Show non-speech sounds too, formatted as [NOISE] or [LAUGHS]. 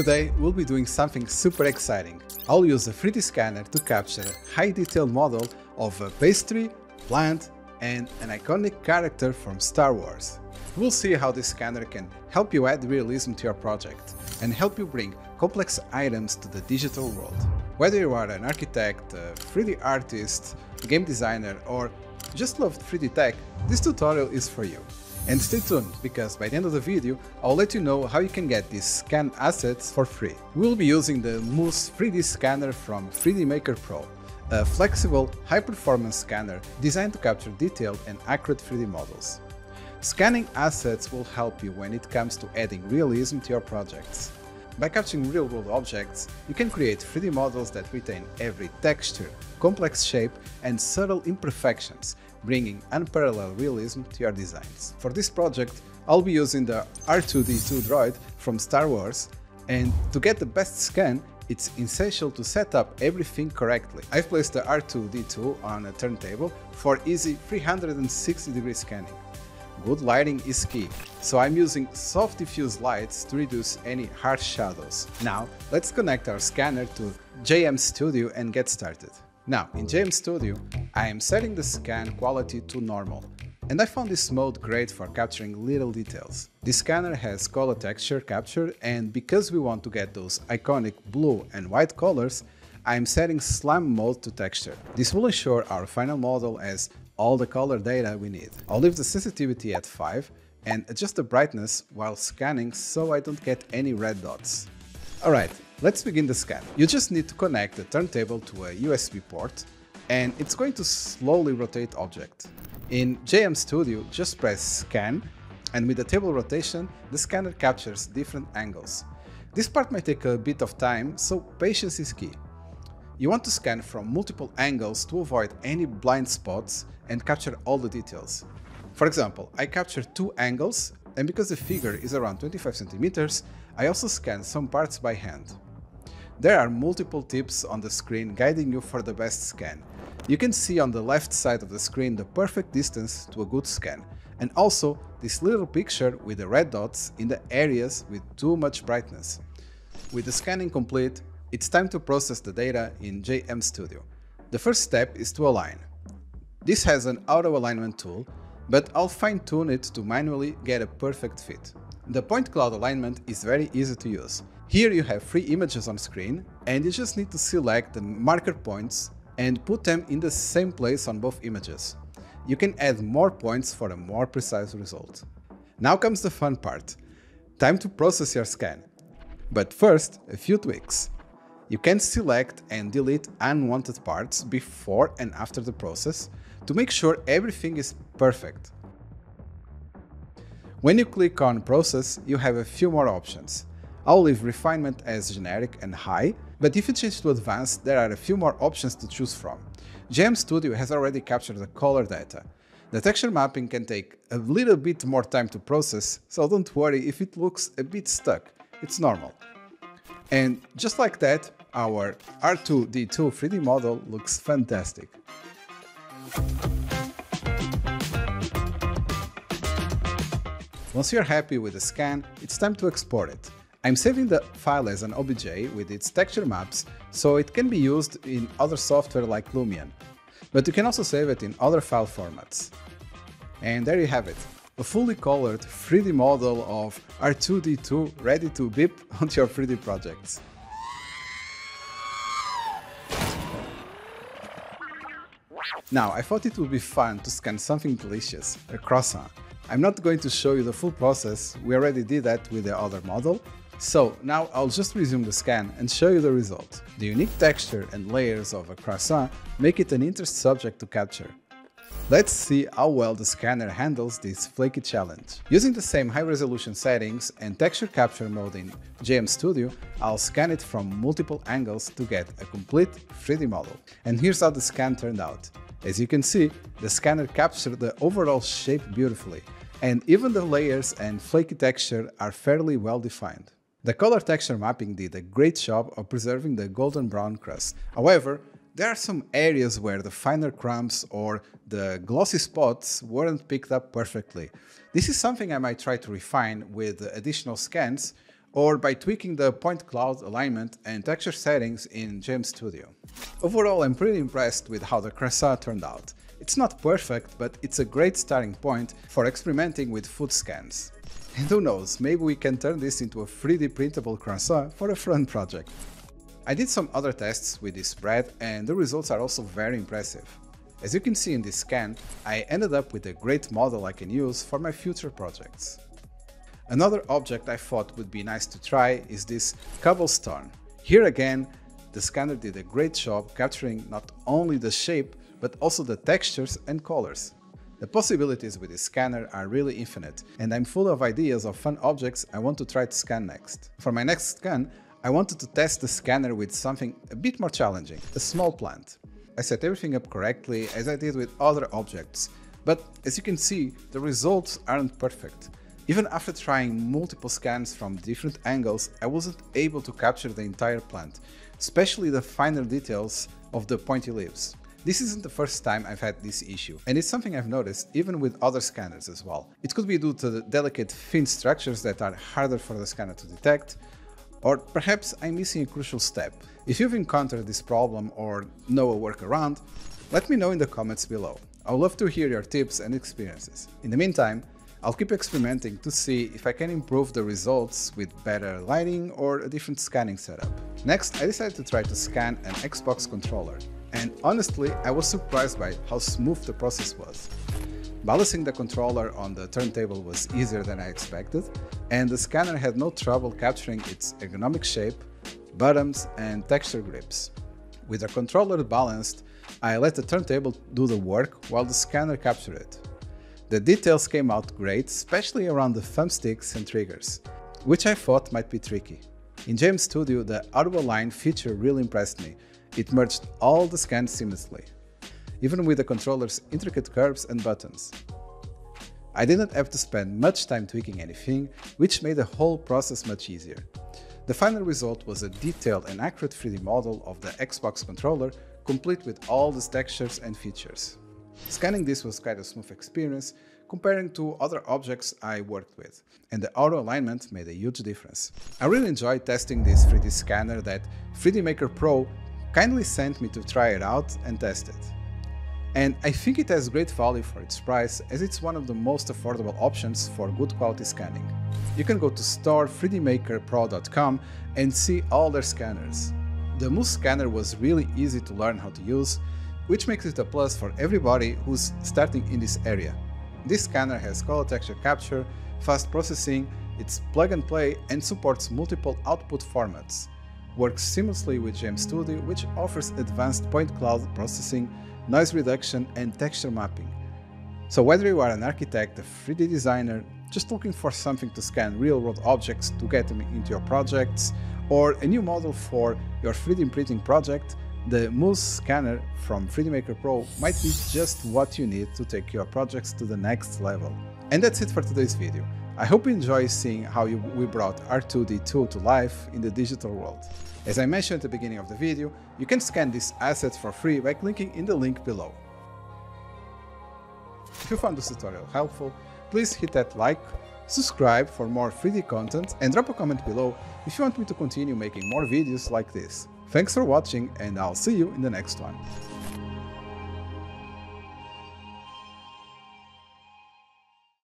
Today we'll be doing something super exciting. I'll use a 3D scanner to capture a high detailed model of a pastry, plant and an iconic character from Star Wars. We'll see how this scanner can help you add realism to your project and help you bring complex items to the digital world. Whether you are an architect, a 3D artist, game designer or just love 3D tech, this tutorial is for you. And stay tuned, because by the end of the video, I'll let you know how you can get these scanned assets for free. We'll be using the Moose 3D scanner from 3D Maker Pro, a flexible, high-performance scanner designed to capture detailed and accurate 3D models. Scanning assets will help you when it comes to adding realism to your projects. By capturing real-world objects, you can create 3D models that retain every texture, complex shape and subtle imperfections, bringing unparalleled realism to your designs. For this project, I'll be using the R2-D2 droid from Star Wars, and to get the best scan, it's essential to set up everything correctly. I've placed the R2-D2 on a turntable for easy 360 degree scanning. Good lighting is key, so I'm using soft diffuse lights to reduce any harsh shadows. Now, let's connect our scanner to JM Studio and get started. Now, in JM Studio, I am setting the scan quality to normal, and I found this mode great for capturing little details. The scanner has color texture capture, and because we want to get those iconic blue and white colors, I am setting SLAM mode to texture. This will ensure our final model has all the color data we need. I'll leave the sensitivity at 5 and adjust the brightness while scanning so I don't get any red dots. Alright, let's begin the scan. You just need to connect the turntable to a USB port and it's going to slowly rotate object. In JM Studio, just press scan and with the table rotation, the scanner captures different angles. This part might take a bit of time, so patience is key. You want to scan from multiple angles to avoid any blind spots and capture all the details. For example, I captured two angles and because the figure is around 25 centimeters, I also scan some parts by hand. There are multiple tips on the screen guiding you for the best scan. You can see on the left side of the screen the perfect distance to a good scan, and also this little picture with the red dots in the areas with too much brightness. With the scanning complete, it's time to process the data in JM Studio. The first step is to align. This has an auto alignment tool, but I'll fine tune it to manually get a perfect fit. The point cloud alignment is very easy to use. Here you have three images on screen and you just need to select the marker points and put them in the same place on both images. You can add more points for a more precise result. Now comes the fun part. Time to process your scan. But first, a few tweaks. You can select and delete unwanted parts before and after the process to make sure everything is perfect. When you click on Process, you have a few more options. I'll leave Refinement as generic and high, but if you change to Advanced, there are a few more options to choose from. JM Studio has already captured the color data. The texture mapping can take a little bit more time to process, so don't worry if it looks a bit stuck, it's normal. And just like that, our R2-D2 3D model looks fantastic. Once you're happy with the scan, it's time to export it. I'm saving the file as an OBJ with its texture maps so it can be used in other software like Lumion. But you can also save it in other file formats. And there you have it, a fully colored 3D model of R2-D2 ready to beep [LAUGHS] onto your 3D projects. Now, I thought it would be fun to scan something delicious, a croissant. I'm not going to show you the full process, we already did that with the other model. So now I'll just resume the scan and show you the result. The unique texture and layers of a croissant make it an interesting subject to capture. Let's see how well the scanner handles this flaky challenge. Using the same high-resolution settings and texture capture mode in JM Studio, I'll scan it from multiple angles to get a complete 3D model. And here's how the scan turned out. As you can see, the scanner captured the overall shape beautifully, and even the layers and flaky texture are fairly well defined. The color texture mapping did a great job of preserving the golden brown crust. However, there are some areas where the finer crumbs or the glossy spots weren't picked up perfectly. This is something I might try to refine with additional scans or by tweaking the point cloud alignment and texture settings in JM Studio. Overall, I'm pretty impressed with how the croissant turned out. It's not perfect, but it's a great starting point for experimenting with food scans. And who knows, maybe we can turn this into a 3D printable croissant for a front project. I did some other tests with this bread and the results are also very impressive. As you can see in this scan, I ended up with a great model I can use for my future projects. Another object I thought would be nice to try is this cobblestone. Here again, the scanner did a great job capturing not only the shape, but also the textures and colors. The possibilities with this scanner are really infinite, and I'm full of ideas of fun objects I want to try to scan next. For my next scan, I wanted to test the scanner with something a bit more challenging, a small plant. I set everything up correctly as I did with other objects, but as you can see, the results aren't perfect. Even after trying multiple scans from different angles, I wasn't able to capture the entire plant, especially the finer details of the pointy leaves. This isn't the first time I've had this issue, and it's something I've noticed even with other scanners as well. It could be due to the delicate thin structures that are harder for the scanner to detect, or perhaps I'm missing a crucial step. If you've encountered this problem or know a workaround, let me know in the comments below. I would love to hear your tips and experiences. In the meantime, I'll keep experimenting to see if I can improve the results with better lighting or a different scanning setup. Next, I decided to try to scan an Xbox controller, and honestly, I was surprised by how smooth the process was. Balancing the controller on the turntable was easier than I expected, and the scanner had no trouble capturing its ergonomic shape, buttons and texture grips. With the controller balanced, I let the turntable do the work while the scanner captured it. The details came out great, especially around the thumbsticks and triggers, which I thought might be tricky. In JM Studio, the auto align feature really impressed me. It merged all the scans seamlessly, even with the controller's intricate curves and buttons. I didn't have to spend much time tweaking anything, which made the whole process much easier. The final result was a detailed and accurate 3D model of the Xbox controller, complete with all the textures and features. Scanning this was quite a smooth experience comparing to other objects I worked with, and the auto alignment made a huge difference. I really enjoyed testing this 3D scanner that 3D Maker Pro kindly sent me to try it out and test it. And I think it has great value for its price as it's one of the most affordable options for good quality scanning. You can go to store3dmakerpro.com and see all their scanners. The Moose scanner was really easy to learn how to use which makes it a plus for everybody who's starting in this area. This scanner has color texture capture, fast processing, it's plug and play and supports multiple output formats. Works seamlessly with JM Studio, which offers advanced point cloud processing, noise reduction and texture mapping. So whether you are an architect, a 3D designer, just looking for something to scan real-world objects to get them into your projects, or a new model for your 3D printing project, the Moose scanner from 3D Maker Pro might be just what you need to take your projects to the next level. And that's it for today's video. I hope you enjoy seeing how you, we brought R2D2 to life in the digital world. As I mentioned at the beginning of the video, you can scan these assets for free by clicking in the link below. If you found this tutorial helpful, please hit that like, subscribe for more 3D content and drop a comment below if you want me to continue making more videos like this. Thanks for watching and I'll see you in the next one.